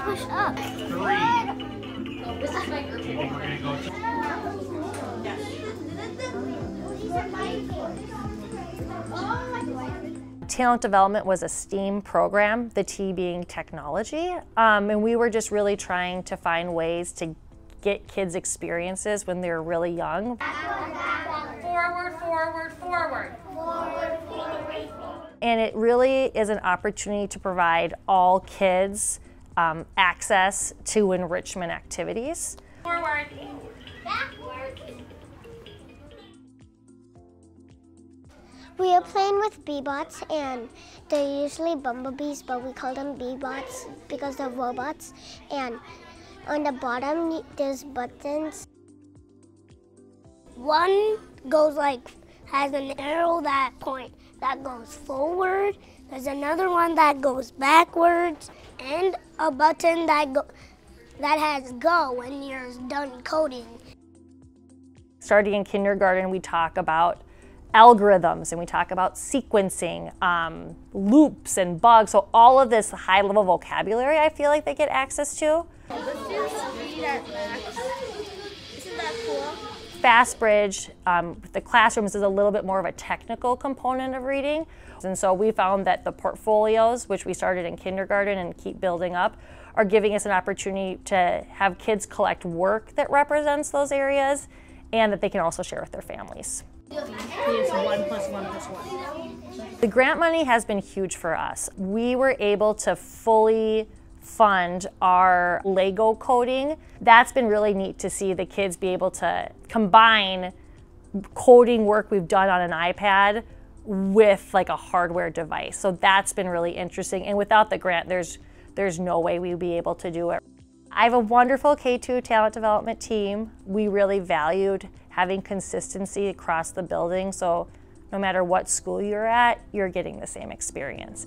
push up. Oh, this is my group. We're gonna go to Talent development was a STEAM program, the T being technology, um, and we were just really trying to find ways to get kids experiences when they're really young. Forward, forward, forward. And it really is an opportunity to provide all kids um, access to enrichment activities. Forward. We are playing with bee-bots and they're usually bumblebees, but we call them bee-bots because they're robots. And on the bottom, there's buttons. One goes like, has an arrow that point, that goes forward. There's another one that goes backwards and a button that go, that has go when you're done coding. Starting in kindergarten, we talk about algorithms and we talk about sequencing, um, loops and bugs. So all of this high level vocabulary I feel like they get access to. Fastbridge, um, the classrooms is a little bit more of a technical component of reading. And so we found that the portfolios, which we started in kindergarten and keep building up, are giving us an opportunity to have kids collect work that represents those areas and that they can also share with their families. One plus one plus one. The grant money has been huge for us. We were able to fully fund our Lego coding. That's been really neat to see the kids be able to combine coding work we've done on an iPad with like a hardware device. So that's been really interesting. And without the grant, there's there's no way we'd be able to do it. I have a wonderful K2 talent development team. We really valued having consistency across the building. So no matter what school you're at, you're getting the same experience.